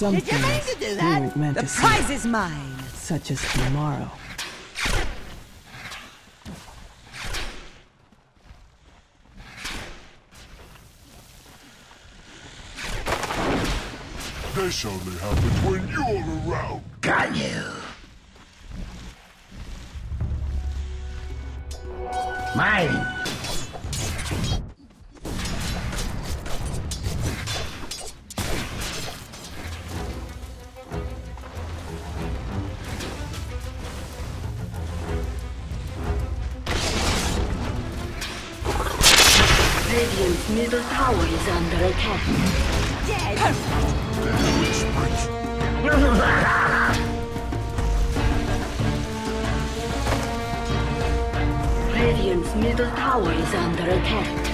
There are some Did you mean to do that? meant The to see, prize is mine. such as tomorrow. This only happens when you're around. Got you. Mine. Radiant's middle tower is under attack. Dead! Perfect! Radiant's middle tower is under attack.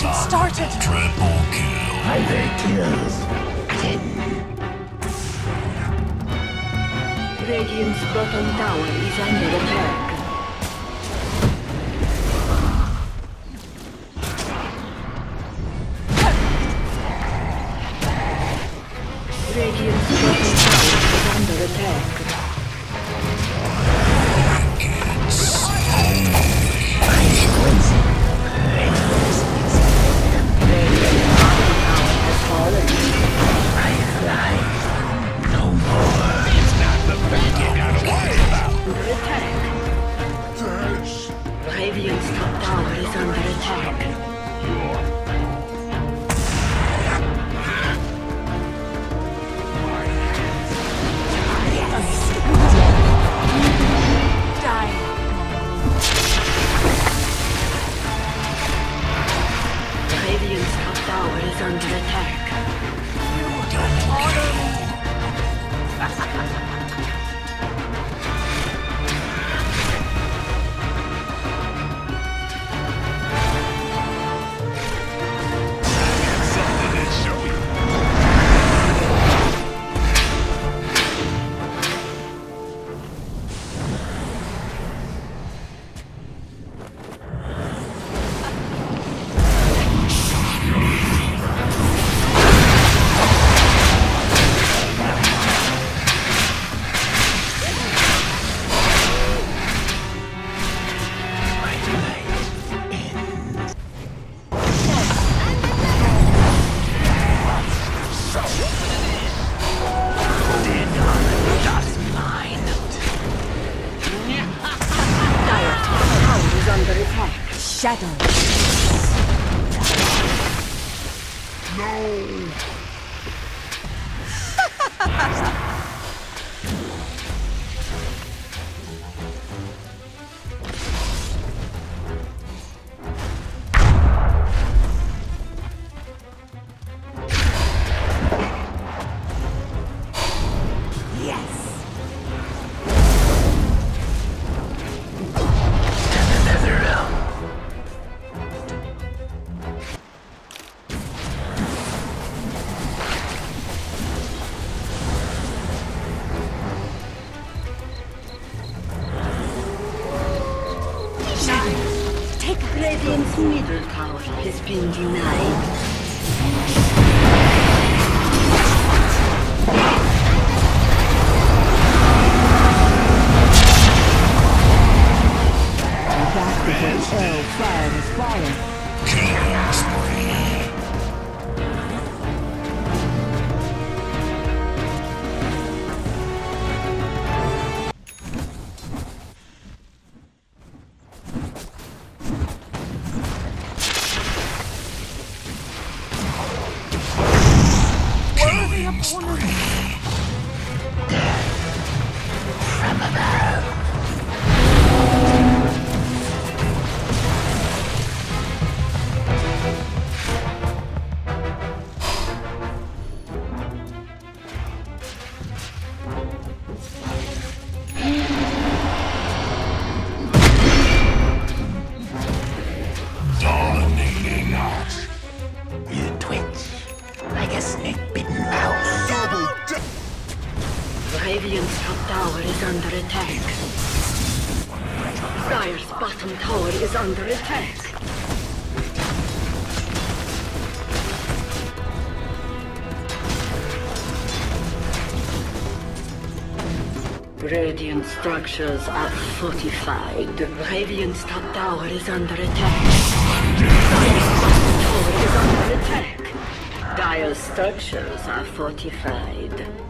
Started. Triple kill. Five kills. Ten. Radiant's bottom tower is under attack. Radiant's top tower is under attack. Tower is under attack. 病菌 Radiant's top tower is under attack. Dire's bottom tower is under attack. Radiant structures are fortified. Radiant's top tower is under attack. Dire's bottom tower is under attack. Dire's structures are fortified.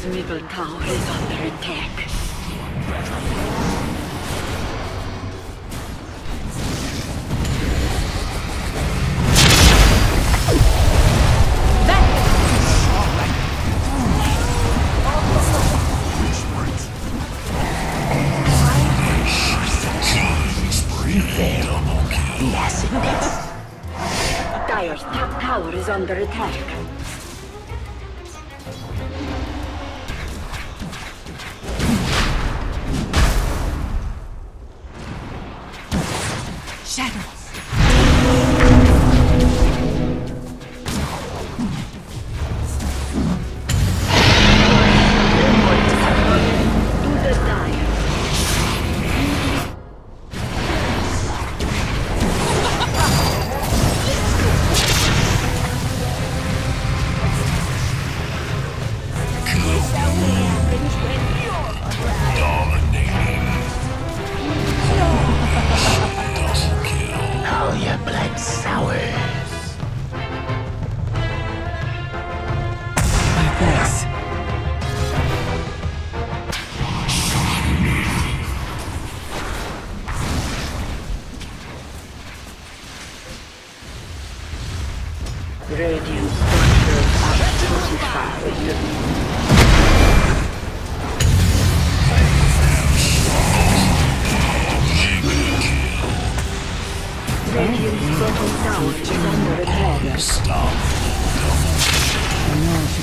Dire's middle tower is under attack. The acid pits. Dire's top tower is under attack. To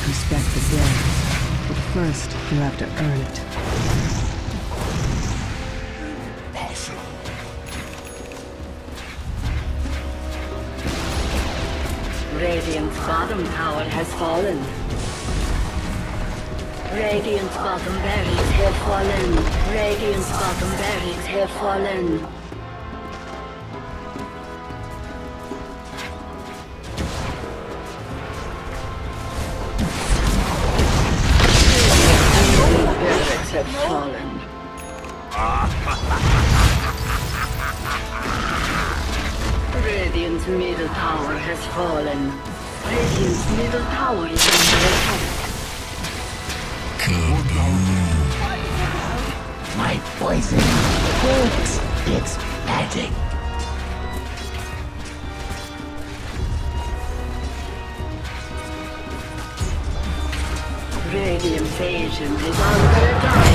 respect the dead, but first you have to earn it. Awesome. Radiant's bottom tower has fallen. Radiant's bottom barracks have fallen. Radiant's bottom barracks have fallen. Tower has fallen. Radiant's middle tower is under attack. Kaboom. My poison works. It's magic. Radiant's Ancient is under attack.